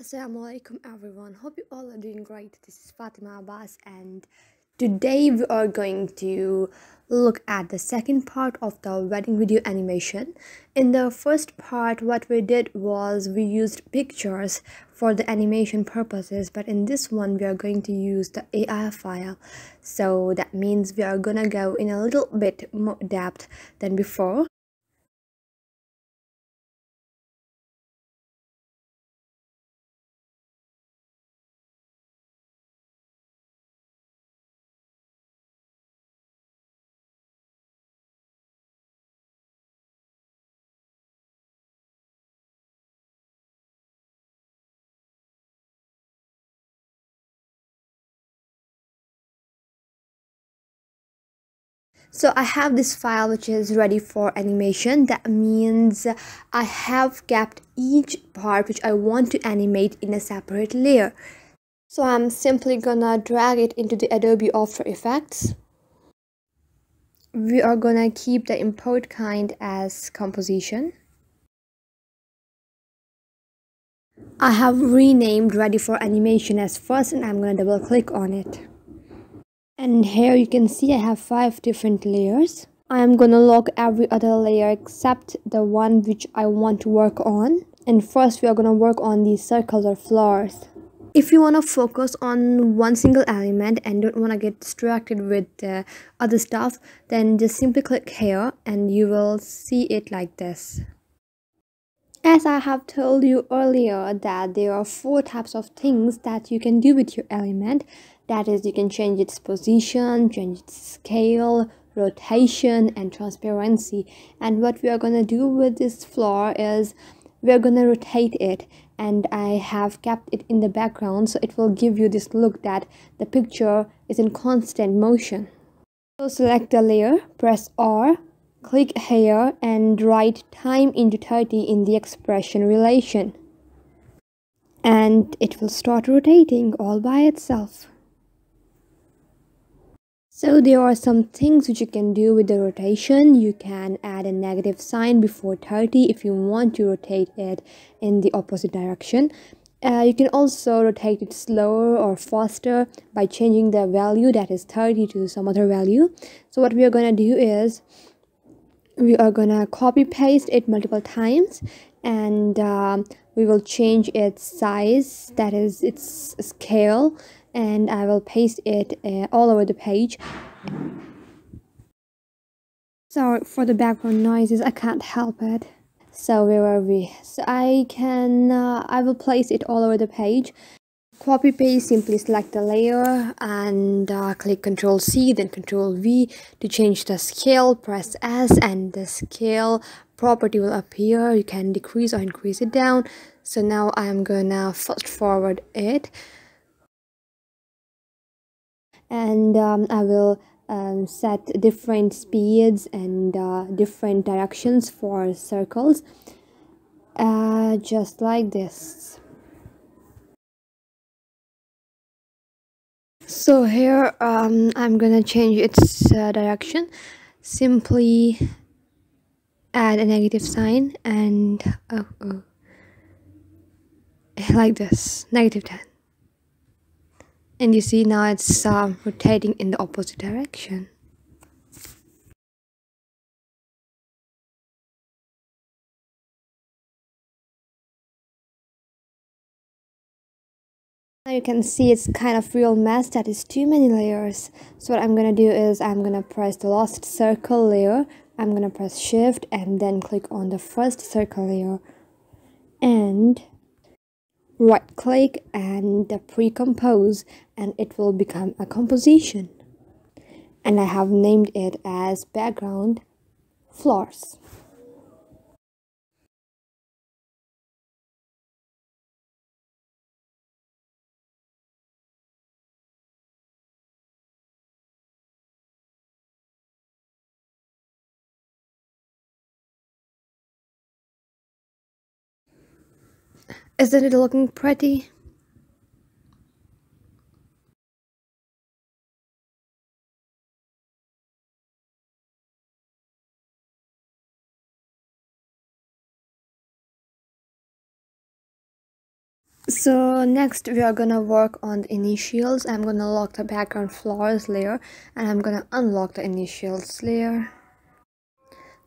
Assalamu alaikum everyone. Hope you all are doing great. This is Fatima Abbas and today we are going to look at the second part of the wedding video animation. In the first part what we did was we used pictures for the animation purposes but in this one we are going to use the AI file. So that means we are gonna go in a little bit more depth than before. So i have this file which is ready for animation. That means i have kept each part which i want to animate in a separate layer. So i'm simply gonna drag it into the adobe after effects. We are gonna keep the import kind as composition. I have renamed ready for animation as first and I'm gonna double click on it and here you can see I have five different layers. I am gonna lock every other layer except the one which I want to work on. And first we are gonna work on these circles or flowers. If you want to focus on one single element and don't want to get distracted with other stuff, then just simply click here and you will see it like this. As I have told you earlier that there are four types of things that you can do with your element that is you can change its position change its scale rotation and transparency and what we are going to do with this floor is we're going to rotate it and I have kept it in the background so it will give you this look that the picture is in constant motion. So select the layer, press R, click here and write time into 30 in the expression relation. And it will start rotating all by itself. So there are some things which you can do with the rotation. You can add a negative sign before 30 if you want to rotate it in the opposite direction. Uh, you can also rotate it slower or faster by changing the value that is 30 to some other value. So what we are going to do is we are going to copy paste it multiple times and uh, we will change its size that is its scale and I will paste it uh, all over the page. Sorry for the background noises I can't help it. So where are we? So I can uh, I will place it all over the page. Copy paste simply select the layer and uh, click ctrl C then ctrl V. To change the scale press S and the scale property will appear. You can decrease or increase it down. So now I'm gonna fast forward it and um, I will um, set different speeds and uh, different directions for circles uh, just like this. So here um, I'm gonna change its uh, direction. Simply add a negative sign and oh, oh, like this. Negative 10 and you see now it's uh, rotating in the opposite direction. Now you can see it's kind of real mess that is too many layers. So what i'm gonna do is i'm gonna press the last circle layer. I'm gonna press shift and then click on the first circle layer. And right click and pre-compose and it will become a composition and I have named it as background flowers. Isn't it looking pretty? so next we are gonna work on the initials i'm gonna lock the background flowers layer and i'm gonna unlock the initials layer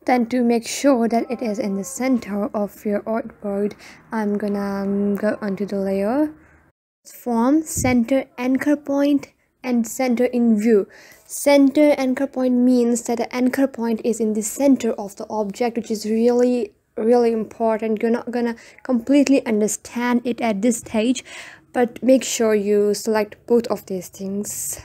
then to make sure that it is in the center of your artboard. I'm gonna go onto the layer. Form center anchor point and center in view. Center anchor point means that the anchor point is in the center of the object which is really really important. You're not gonna completely understand it at this stage but make sure you select both of these things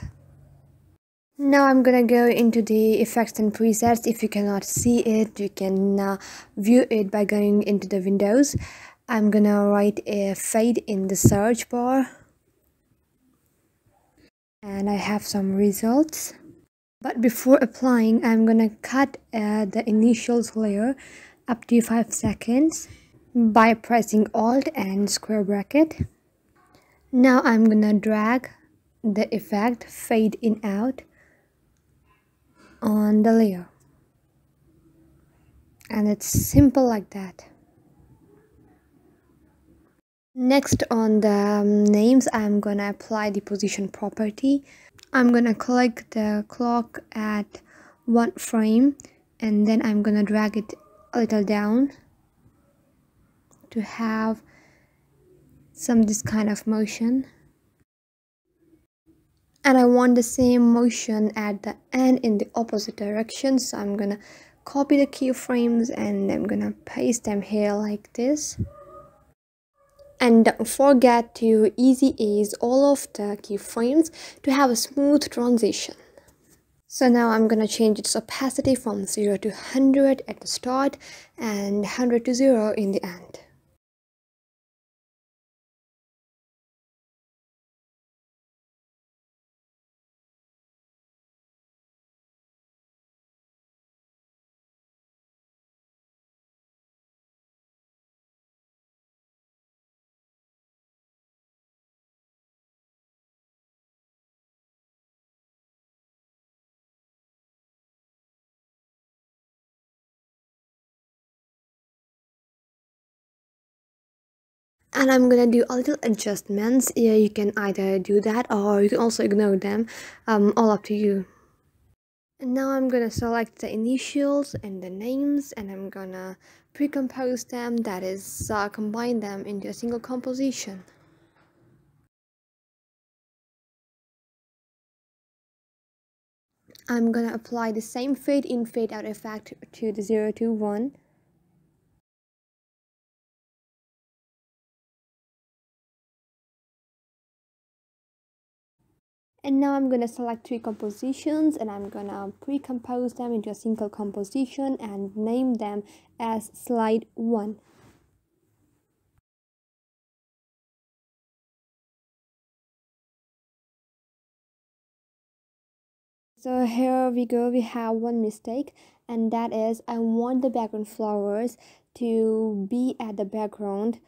now i'm gonna go into the effects and presets. If you cannot see it you can uh, view it by going into the windows. I'm gonna write a fade in the search bar. And i have some results. But before applying i'm gonna cut uh, the initials layer up to 5 seconds by pressing alt and square bracket. Now i'm gonna drag the effect fade in out on the layer. And it's simple like that. Next on the um, names i'm gonna apply the position property. I'm gonna click the clock at one frame and then i'm gonna drag it a little down to have some this kind of motion and I want the same motion at the end in the opposite direction. So I'm gonna copy the keyframes and I'm gonna paste them here like this. And don't forget to easy ease all of the keyframes to have a smooth transition. So now I'm gonna change its opacity from 0 to 100 at the start and 100 to 0 in the end. And I'm gonna do a little adjustments. Yeah you can either do that or you can also ignore them. Um, all up to you. And now I'm gonna select the initials and the names and I'm gonna pre-compose them that is uh, combine them into a single composition. I'm gonna apply the same fade in fade out effect to the 0 to 1 and now I'm gonna select three compositions and I'm gonna pre-compose them into a single composition and name them as slide 1 so here we go we have one mistake and that is I want the background flowers to be at the background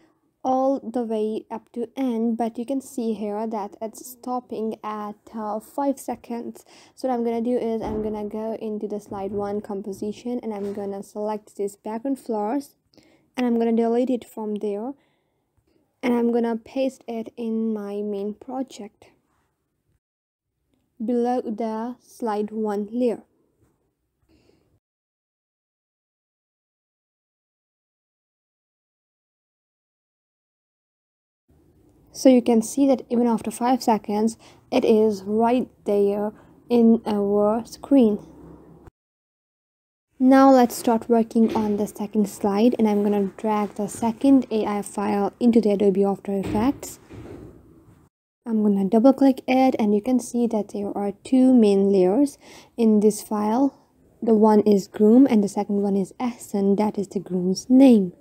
all the way up to end but you can see here that it's stopping at uh, five seconds. So what i'm gonna do is i'm gonna go into the slide one composition and i'm gonna select this background flowers and i'm gonna delete it from there and i'm gonna paste it in my main project below the slide one layer so you can see that even after 5 seconds it is right there in our screen. Now let's start working on the second slide and I'm gonna drag the second AI file into the Adobe After Effects. I'm gonna double click it and you can see that there are two main layers in this file. The one is groom and the second one is Essen that is the groom's name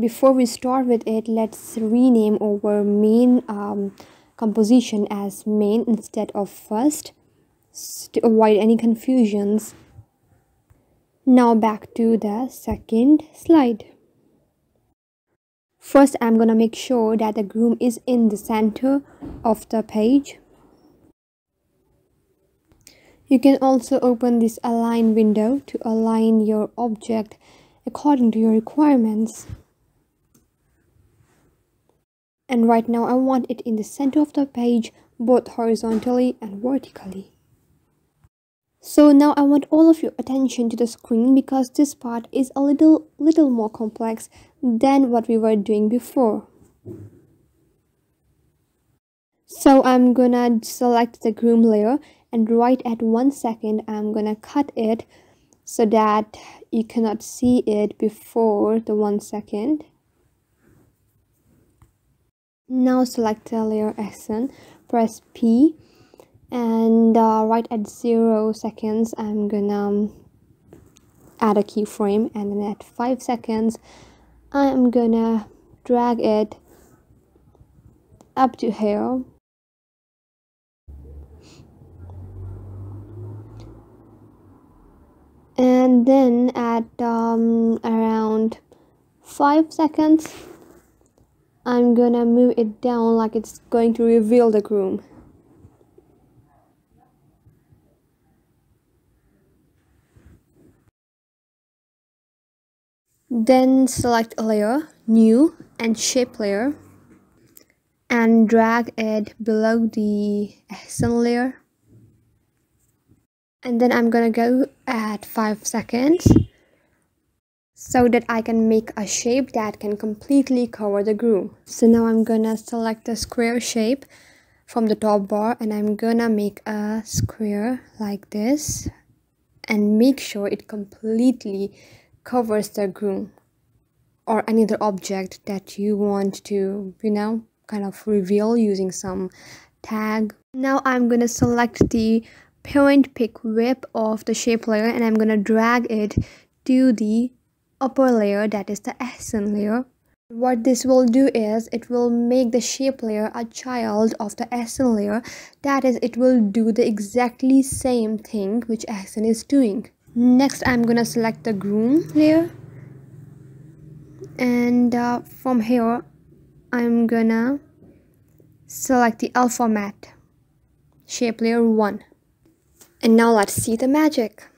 before we start with it let's rename our main um, composition as main instead of first. To avoid any confusions. Now back to the second slide. First i'm gonna make sure that the groom is in the center of the page. You can also open this align window to align your object according to your requirements and right now I want it in the center of the page both horizontally and vertically. So now I want all of your attention to the screen because this part is a little little more complex than what we were doing before. So I'm gonna select the groom layer and right at one second I'm gonna cut it so that you cannot see it before the one second. Now select the layer accent, press P and uh, right at zero seconds I'm gonna um, add a keyframe and then at five seconds I'm gonna drag it up to here. And then at um, around five seconds I'm gonna move it down like it's going to reveal the groom Then select a layer, new and shape layer and drag it below the accent layer. And then I'm gonna go at 5 seconds so that I can make a shape that can completely cover the groom. So now I'm gonna select the square shape from the top bar and I'm gonna make a square like this and make sure it completely covers the groom or any other object that you want to you know kind of reveal using some tag now i'm to select the parent pick whip of the shape layer and i'm to drag it to the upper layer that is the accent layer. What this will do is it will make the shape layer a child of the accent layer. That is it will do the exactly same thing which accent is doing. Next i'm gonna select the groom layer. And uh, from here i'm gonna select the alpha matte shape layer 1 and now let's see the magic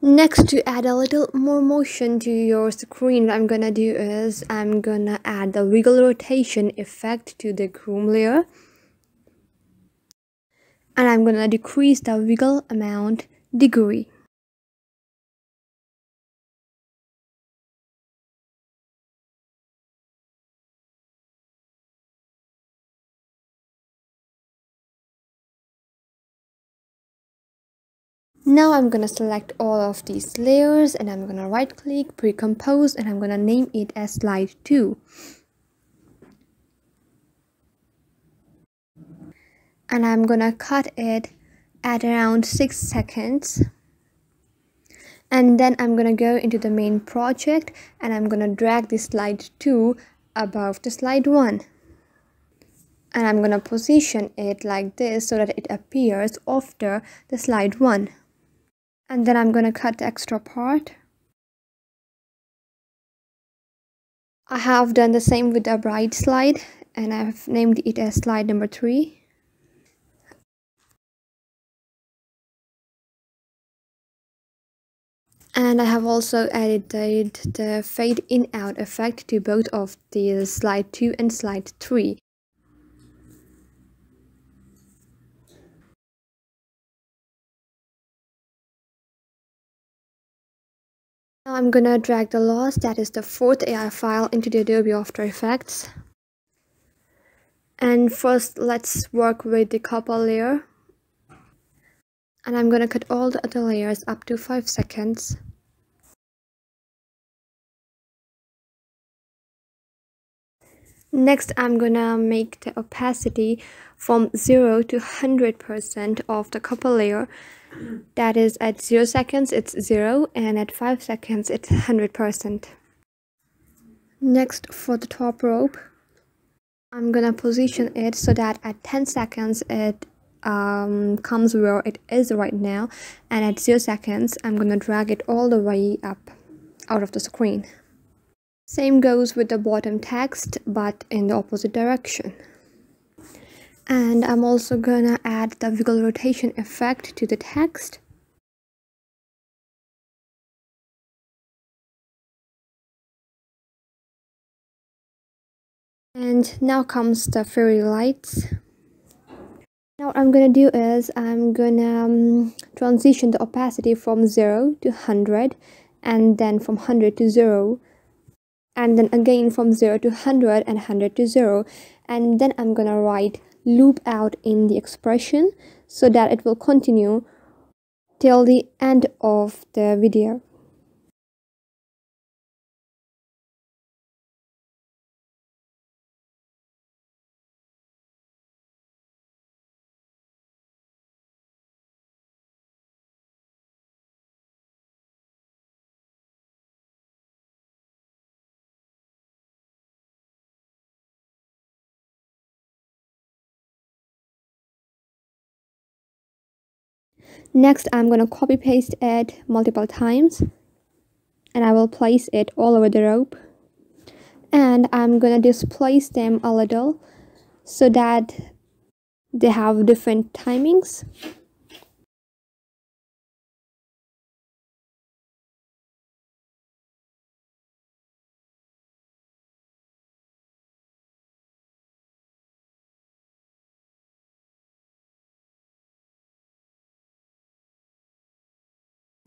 Next, to add a little more motion to your screen, what I'm gonna do is I'm gonna add the wiggle rotation effect to the groom layer. And I'm gonna decrease the wiggle amount degree. Now I'm gonna select all of these layers and I'm gonna right click, pre-compose and I'm gonna name it as slide 2. And I'm gonna cut it at around 6 seconds. And then I'm gonna go into the main project and I'm gonna drag this slide 2 above the slide 1 and I'm gonna position it like this so that it appears after the slide 1 and then I'm gonna cut the extra part. I have done the same with the bride slide and I've named it as slide number three. And I have also added the fade in out effect to both of the slide 2 and slide 3 Now I'm gonna drag the loss, that is the fourth AI file, into the Adobe After Effects. And first, let's work with the copper layer. And I'm gonna cut all the other layers up to 5 seconds. Next, I'm gonna make the opacity from 0 to 100% of the copper layer that is at 0 seconds it's 0 and at 5 seconds it's 100%. Next for the top rope I'm gonna position it so that at 10 seconds it um, comes where it is right now and at 0 seconds I'm gonna drag it all the way up out of the screen. Same goes with the bottom text but in the opposite direction and I'm also gonna add the wiggle rotation effect to the text. And now comes the fairy lights. Now what I'm gonna do is I'm gonna um, transition the opacity from 0 to 100 and then from 100 to 0 and then again from 0 to 100 and 100 to 0 and then I'm gonna write loop out in the expression so that it will continue till the end of the video. Next, I'm going to copy paste it multiple times and I will place it all over the rope. And I'm going to displace them a little so that they have different timings.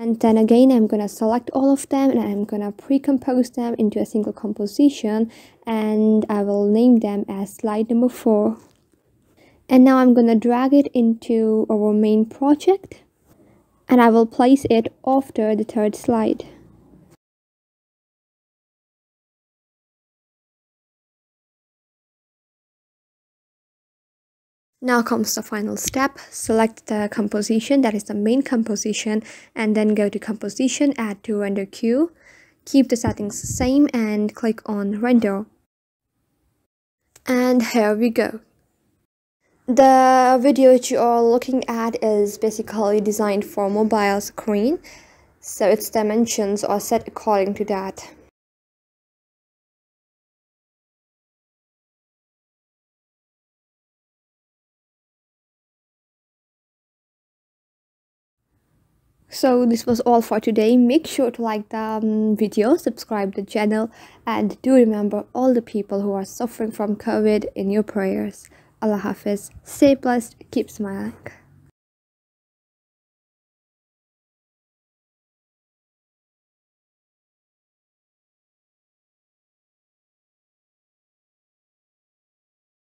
And then again I'm gonna select all of them and I'm gonna pre-compose them into a single composition and I will name them as slide number four. And now I'm gonna drag it into our main project and I will place it after the third slide Now comes the final step. Select the composition, that is the main composition, and then go to composition, add to render queue. Keep the settings the same and click on render. And here we go. The video that you are looking at is basically designed for mobile screen, so its dimensions are set according to that. So this was all for today. Make sure to like the um, video subscribe the channel and do remember all the people who are suffering from covid in your prayers. Allah hafiz. Stay blessed. Keep smiling